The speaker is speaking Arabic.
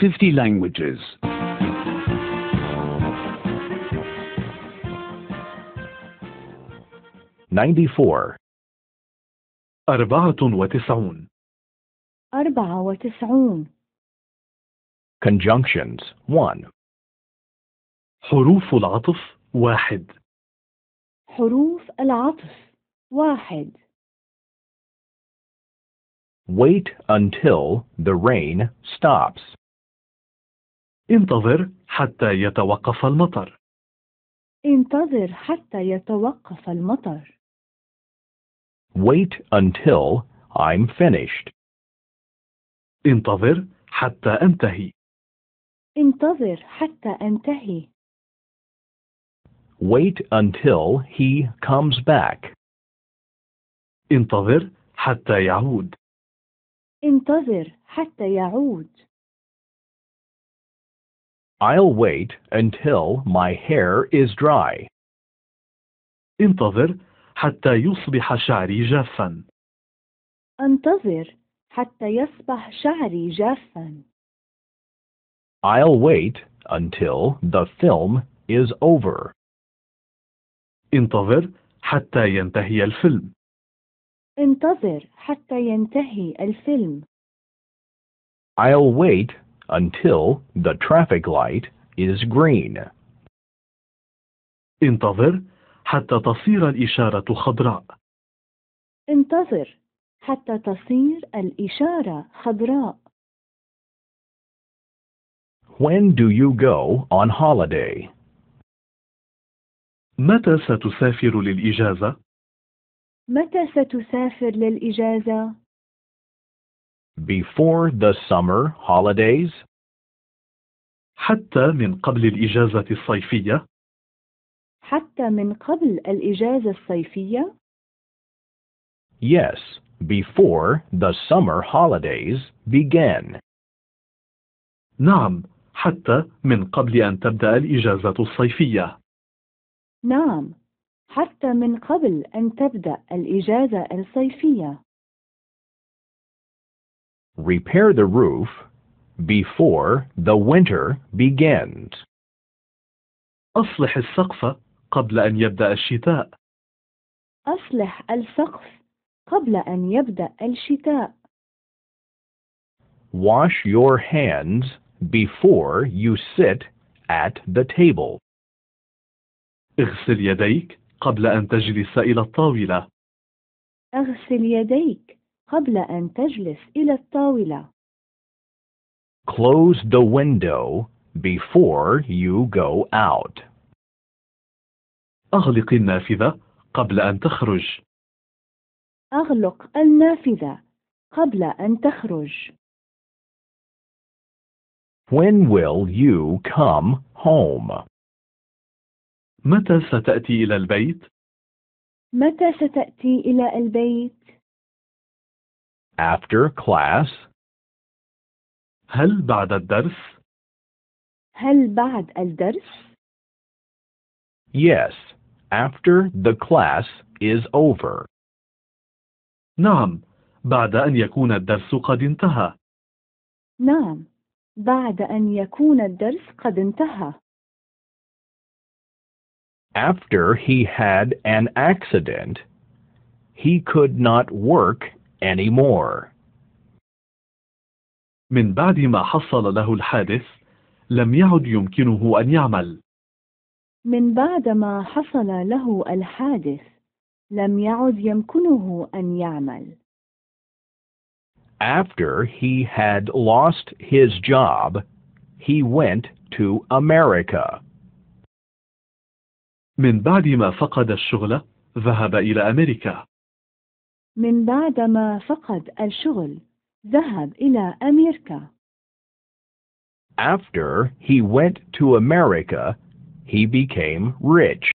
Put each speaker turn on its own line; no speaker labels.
50 languages.
94.
أربعة وتسعون
أربعة وتسعون
Conjunctions 1.
حروف العطف واحد
حروف العطف واحد
Wait until the rain stops.
انتظر حتى يتوقف المطر.
انتظر حتى يتوقف المطر.
Wait until I'm finished.
انتظر حتى أنتهي.
انتظر حتى أنتهي.
Wait until he comes back.
انتظر حتى يعود.
انتظر حتى يعود.
I'll wait until my hair is dry.
انتظر حتى يصبح شعري جافا
أنتظر حتى يصبح شعري جافا
I'll wait until the film is over.
انتظر حتى ينتهي الفيلم
انتظر حتى ينتهي الفيلم
I'll wait until the traffic light is green.
انتظر حتى تصير الإشارة خضراء
انتظر حتى تصير الإشارة خضراء
When do you go on holiday?
متى ستسافر للإجازة؟
متى ستسافر للإجازة؟
Before the summer holidays?
حتى من قبل الإجازة الصيفية؟
حتى من قبل الإجازة الصيفية؟
Yes, before the summer holidays begin.
نعم حتى من قبل أن تبدأ الإجازة الصيفية
نعم حتى من قبل أن تبدأ الإجازة الصيفية
Repair the roof before the winter begins.
أصلح السقف قبل أن يبدأ الشتاء
أصلح السقف قبل أن يبدأ الشتاء
Wash your hands before you sit at the table.
اغسل يديك قبل أن تجلس إلى الطاولة
أغسل يديك قبل أن تجلس إلى الطاولة
Close the window before you go out.
أغلق النافذة قبل أن تخرج
أغلق النافذة قبل أن تخرج
When will you come home?
متى ستأتي إلى البيت؟
متى ستأتي إلى البيت؟
After class?
هل بعد الدرس؟
هل بعد الدرس؟
Yes, after the class is over.
نعم بعد أن يكون الدرس قد انتهى
نعم بعد أن يكون الدرس قد انتهى
After he had an accident, he could not work anymore.
من بعد ما حصل له الحادث لم يعد يمكنه أن يعمل
من بعد ما حصل له الحادث لم يعد يمكنه أن يعمل
After he had lost his job, he went to America.
من بعد ما فقد الشغل ذهب إلى أمريكا
من بعد ما فقد الشغل ذهب إلى أمريكا
After he went to America, he became rich.